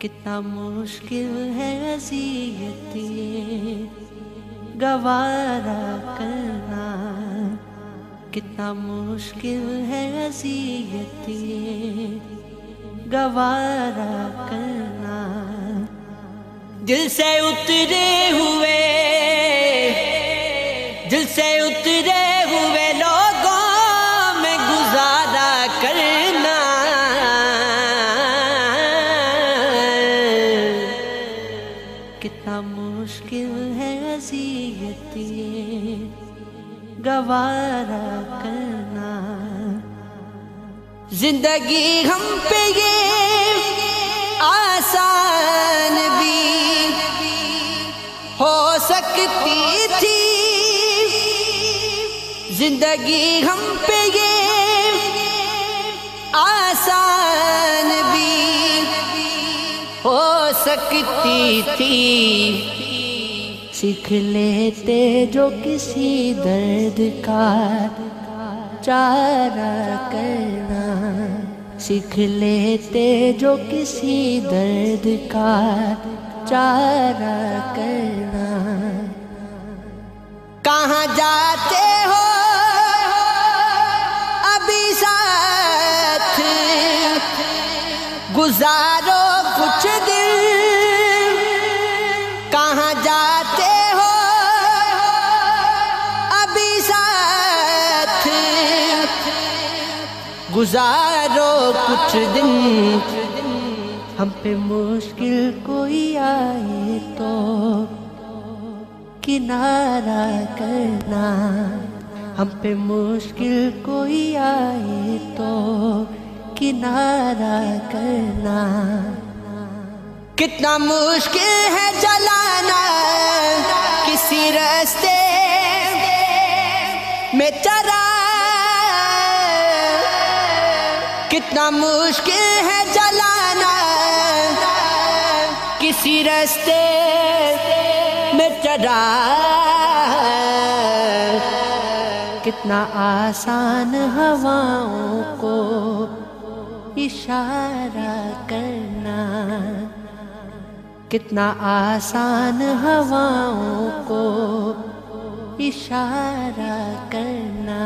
कितना मुश्किल है अजीयत ये गवारा करना। कितना मुश्किल है अजीयत ये गवारा करना। दिल से उतरे हुए, दिल से कितना मुश्किल है अजीयत। ये गवारा करना। ज़िंदगी हम पे ये आसान भी हो सकती थी। ज़िंदगी हम पे ये हो सकती थी। सीख लेते जो किसी दर्द का चारा करना। सीख लेते जो किसी दर्द का चारा करना। कहाँ जाते हो? अभी साथ गुजारो कुछ दिन कहाँ जाते हो? अभी गुजारो कुछ दिन। हम पे मुश्किल कोई आए तो किनारा करना। हम पे मुश्किल कोई आए तो किनारा करना। कितना मुश्किल है जलाना किसी रास्ते में चरा। कितना मुश्किल है जलाना किसी रास्ते में चढ़ा कितना आसान हवाओं को इशारा करना। कितना आसान हवाओं को इशारा करना।